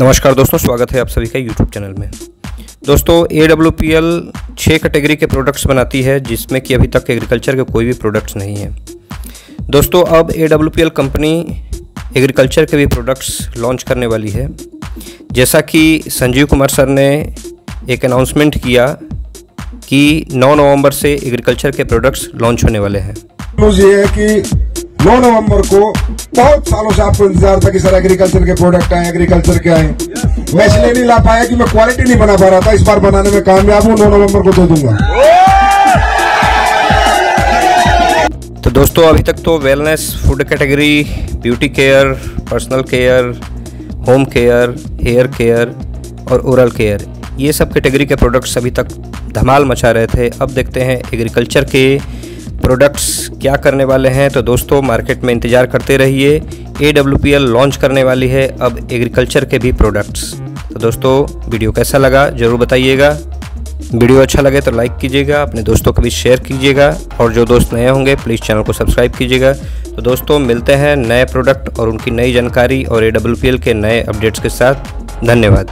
नमस्कार दोस्तों, स्वागत है आप सभी का यूट्यूब चैनल में। दोस्तों ए डब्ल्यू पी एल छः कैटेगरी के प्रोडक्ट्स बनाती है, जिसमें कि अभी तक एग्रीकल्चर के कोई भी प्रोडक्ट्स नहीं हैं। दोस्तों, अब A W P L company agriculture के भी प्रोडक्ट्स लॉन्च करने वाली है। जैसा कि संजीव कुमार सर ने एक अनाउंसमेंट किया कि 9 नवंबर से एग्रीकल्चर के प्रोडक्ट्स लॉन्च होने वाले हैं। है कि 9 नवंबर को बहुत सालों से आपको इंतज़ार था कि सर एग्रीकल्चर के प्रोडक्ट आए एग्रीकल्चर के आए। मैं इसलिए नहीं ला पाया कि मैं क्वालिटी नहीं बना पा रहा था। इस बार बनाने में कामयाब हूँ 9 नवंबर को दे दूँगा। तो दोस्तों, अभी तक तो wellness food category beauty care personal care home care hair care और ओरल केयर ये सब कैटेगरी के प्रोडक्ट्स अभी तक धमाल मचा रहे थे। अब देखते हैं एग्रीकल्चर के प्रोडक्ट्स क्या करने वाले हैं? तो दोस्तों मार्केट में इंतज़ार करते रहिए। A W P L launch करने वाली है अब एग्रीकल्चर के भी प्रोडक्ट्स तो दोस्तों, वीडियो कैसा लगा ज़रूर बताइएगा। वीडियो अच्छा लगे तो लाइक कीजिएगा, अपने दोस्तों को भी शेयर कीजिएगा, और जो दोस्त नए होंगे प्लीज़ चैनल को सब्सक्राइब कीजिएगा। तो दोस्तों, मिलते हैं नए प्रोडक्ट और उनकी नई जानकारी और ए के नए अपडेट्स के साथ। धन्यवाद।